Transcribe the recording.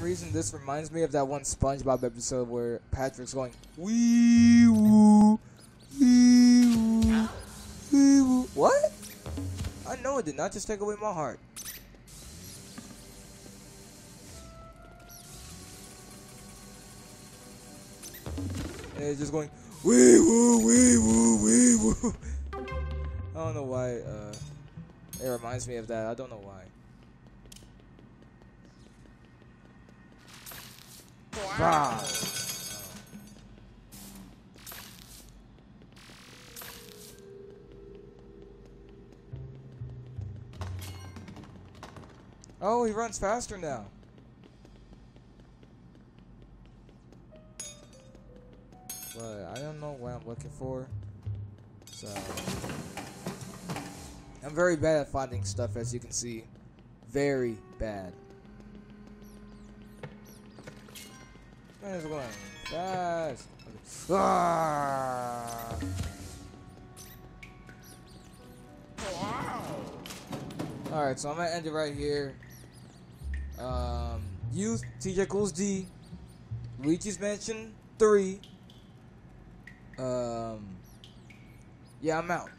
some reason, this reminds me of that one SpongeBob episode where Patrick's going wee woo, wee woo, wee woo. What? I know it did not just take away my heart. And it's just going wee woo, wee woo, wee woo. I don't know why. Uh, it reminds me of that. I don't know why. Oh, he runs faster now. But I don't know what I'm looking for. So I'm very bad at finding stuff as you can see. Very bad. Man is going fast. Ah! Alright, so I'm gonna end it right here. Um, TJ Cools D, Luigi's Mansion 3. Um, yeah, I'm out.